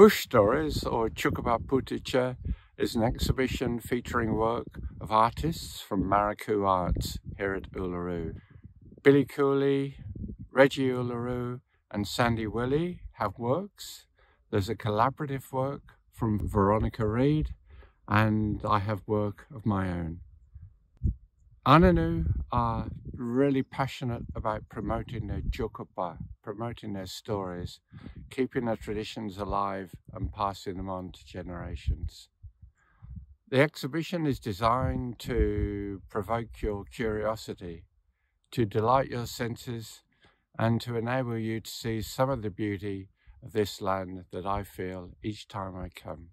Bush Stories, or Tjukurpa Putitja, is an exhibition featuring work of artists from Maruku Arts here at Uluru. Billy Cooley, Reggie Uluru and Sandy Willie have works. There's a collaborative work from Veronica Reid and I have work of my own. Anangu are really passionate about promoting their tjukurpa, promoting their stories, keeping their traditions alive and passing them on to generations. The exhibition is designed to provoke your curiosity, to delight your senses, and to enable you to see some of the beauty of this land that I feel each time I come.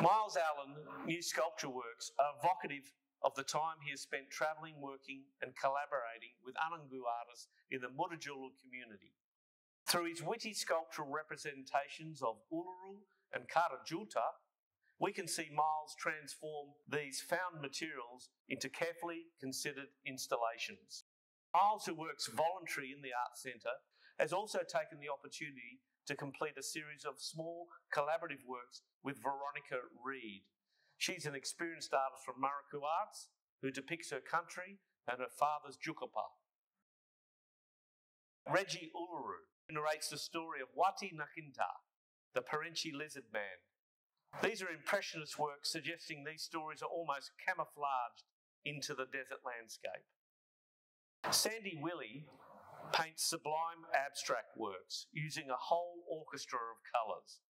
Miles Allen new sculpture works are evocative of the time he has spent travelling, working, and collaborating with Anangu artists in the Mutitjulu community. Through his witty sculptural representations of Uluru and Kata Tjuta, we can see Miles transform these found materials into carefully considered installations. Miles, who works voluntary in the Art Centre, has also taken the opportunity to complete a series of small collaborative works with Veronica Reid, She's an experienced artist from Maruku Arts who depicts her country and her father's tjukurpa. Reggie Uluru narrates the story of Wati Ngintaka, the Perentie lizard man. These are impressionist works suggesting these stories are almost camouflaged into the desert landscape. Sandy Willie paints sublime abstract works using a whole orchestra of colours.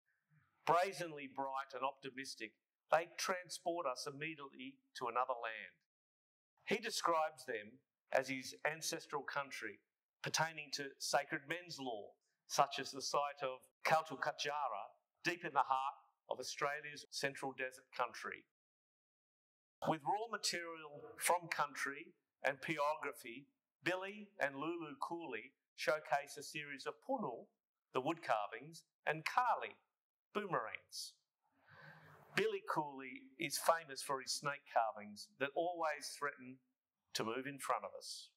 Brazenly bright and optimistic, they transport us immediately to another land. He describes them as his ancestral country, pertaining to sacred men's law, such as the site of Kaltukatjara, deep in the heart of Australia's central desert country. With raw material from country and pyrography, Billy and Lulu Cooley showcase a series of punu, the wood carvings, and kali, boomerangs. Billy Cooley is famous for his snake carvings that always threaten to move in front of us.